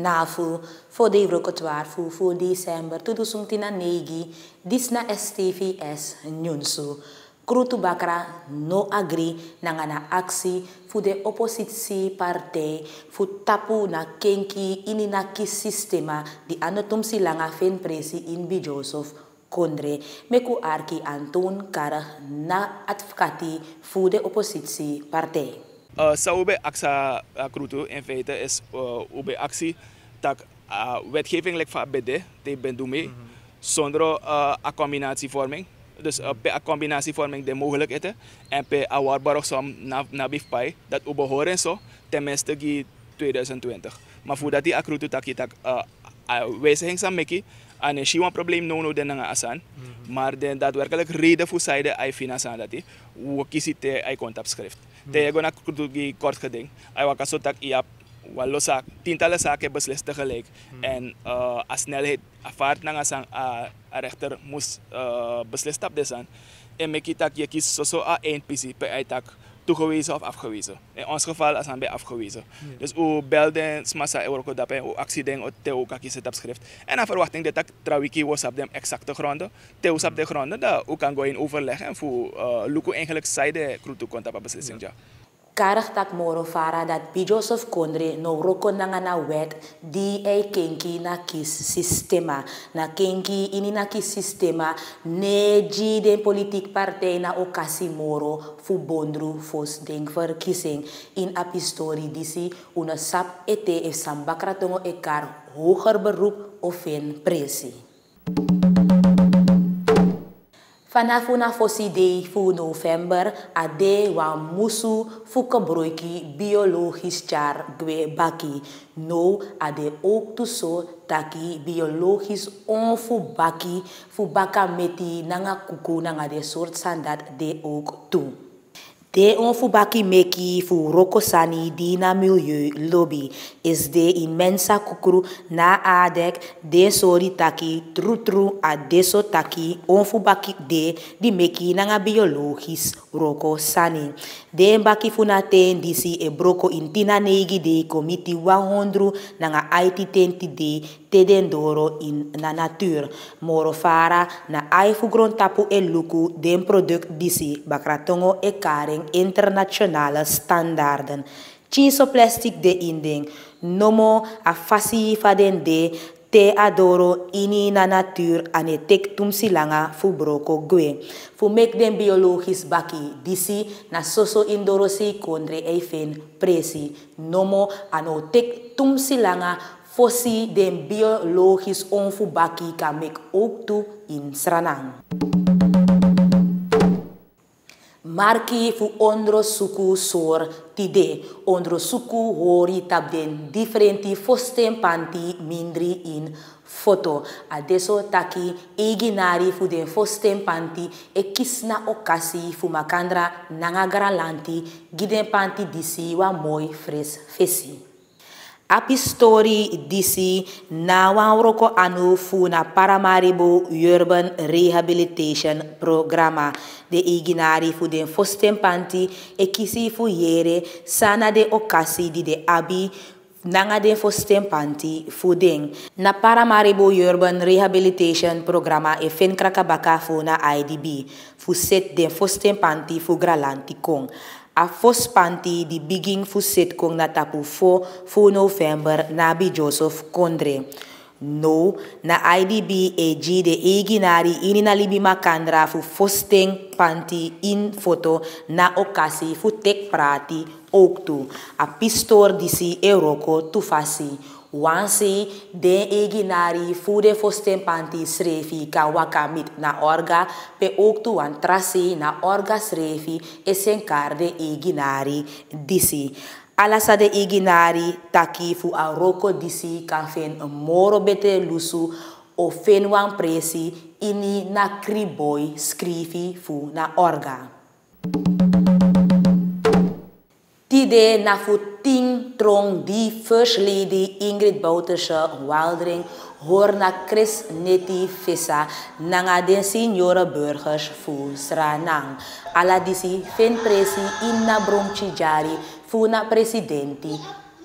NAVO voor de repertoire voor, december 2009 dis na STVS Nyunsu. Krutu Bakra no agree na na actie voor de oppositiepartij voor tapu na kenki ini na sistema di anotum silanga fen presi in bi Joseph Kondre meku arki Anton Kara na advocati voor de oppositiepartij. Uh, sa ube aksa uh, in feite is uh, ube actie dat uh, wetgeving lijkt van BD, te ben mee, mm -hmm. zonder uh, a combinatievorming. Dus uh, per combinatievorming de mogelijkheden en per awarbaar som na, na bifpai dat u behoren zo tenminste die 2020. Maar voordat die akrutu taki tak uh, wijziging sam meki en is een probleem no no den asan. Mm -hmm. Maar de daadwerkelijk reden voor zijde ai finasan dat die we kiezen te ai contactschrift. Te je gona kutu kort geding. Ai wakaso tak iap walo sa tientallen zaken beslist tegelijk. Hmm. En uh, als snelheid afvaart na sang uh, a rechter moest uh, beslist op desan. En me kitak je kies zo a één principe uittak toegewezen of afgewezen. In ons geval is bij afgewezen. Yeah. Dus u belde smasa euroko u accident of te ook kies het opschrift. En dan verwachting dat ik trawiki was op de exacte gronden. Te op de gronden dat u kan go in overleg en voor uh, luku eigenlijk zijde krutu konta beslissing ja. Karig tak moro fara dat bi Joseph Kondre no roko nanga na wet di e kenki na kis sistema. Na kenki ini na kis sistema ne ji den politiek partij na okasi moro fu bondru fos den verkiezing. In apistori disi una sap ete e sambakratongo e kar hoger beroep of in presi. Vanaf na fosi day fu november a de wa musu fuka broiki biologisch char gwe baki. No a de ook tu so taki biologisch onfu baki fu baka meti nanga kuku nanga de soort sandat de ook. De onfubaki meki fu rokosani dina milieu lobby is de immensa kukuru na adek de sori taki tru tru a deso taki onfubaki de di meki nanga biologisch roko sani. De baki funa ten disi e broko in tina negi de komiti 100 nanga IT tenti de teden doro in na natuur. Moro fara na aifu gron tapu e luku den product disi bakratongo e karing internationale standaarden. Chiso plastic de inding, nomo a fasi faden de te adoro ini na natuur ane tek tum silanga fu broko gwe. Fu mek den biologisch baki disi na soso indoro si kondre eifen presi. Nomo ano tek tum silanga fosi den biologisch onfu baki kan mek ook toe in Sranang. Marki fu ondro suku sor tide. Ondro suku hori tab den differenti fosten panti mindri in foto. Adesso taki eginari fu den fosten panti e kisna okasi fu makandra nanga garanti giden panti disi wa moi fres fesi. Api story disi na roko anu fu na Paramaribo Urban Rehabilitation Programma. De iginari fu den fosten panti e kisi fu yere sana de okasi di de abi nanga den fosten panti fu den. Na Paramaribo Urban Rehabilitation Programma e fen krakabaka fu na IDB. Fu set den fosten panti fu gralanti kong a fos panti di biging fusit kong natapu fo fu November nabi Joseph Kondre. No, na IDB AG de eginari ini na libi makandra fu fosteng panti in foto na okasi fu tek prati ook tu. A pistor disi euroko tu fasi. Wansi den eginari fude fosten panti srefi ka wakamit na orga pe ook tu trasi na orga srefi esen karde eginari disi. Alasa de iginari taki fu a roko disi kan fen moro bete lusu o fen wan presi ini na kriboy skrifi fu na orga. Tide na fu ting trong di First Lady Ingrid Bouterse Waldering hoor na Chris Neti Vissa nanga den signora burgers fu Sranang. Ala disi fin presi inna bromci jari fu na presidenti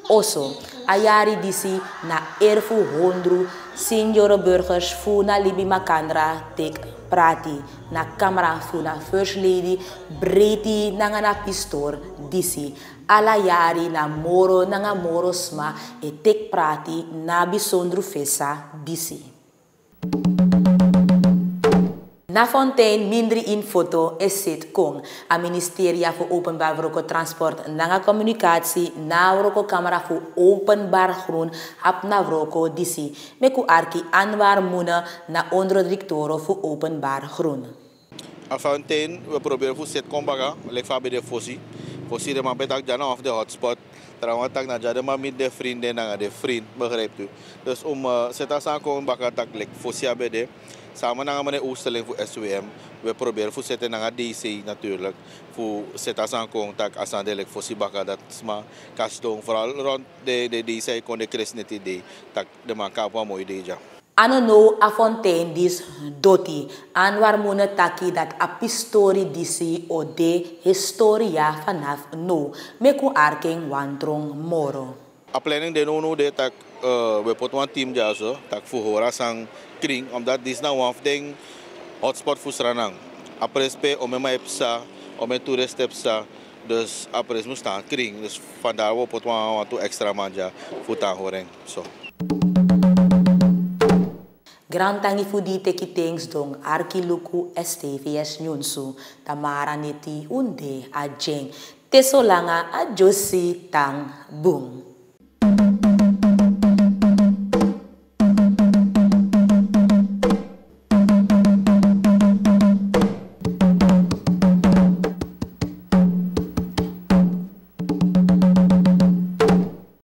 Oso, ayari disi na erfu hondru signore burgers fu na libi makandra tek prati na camera fu na first lady breti nanga na pistor disi ala yari na moro nanga moro sma e tek prati na bisondru fesa disi. Na Fontaine mindri in foto is zit kong. A ministeria voor openbaar vroko transport nanga communicatie na vroko camera voor openbaar groen ap na vroko disi. Meku arki anwar muna na onderdirectoro voor openbaar groen. A Fontaine we proberen voor zit kombaga, lek fa de fosi. Fosi de man betak jana of de hotspot. Trouwens, tak na jade maar met de vrienden en de vriend, begrijpt u. Dus om uh, zet aan komen bakken tak lek fosi abede. Samen met de Oosterling voor SWM, we proberen voor zetten naar DC natuurlijk. Voor zetten aan contact als aan de voor Sibaka dat sma kastung vooral rond de de DC kon de Christnet idee dat de man kap een mooi. Ano no a fontaine dis doti an war muna taki dat a pistori disi o de historia vanaf no meku arking wantrong moro. A planning de no no de tak uh, we pot one team ja so tak fu hora sang kring omdat dis na one thing hotspot fu Sranang. A prespe o me ma epsa o me toerist epsa dus a pres moest staan kring dus vandaar we pot one one extra manja fu ta horeng so. Grantangi fudite ki tings dong arkiluku STVS nyunsu tamara niti unde ajeng tesolanga ajosi tang bung.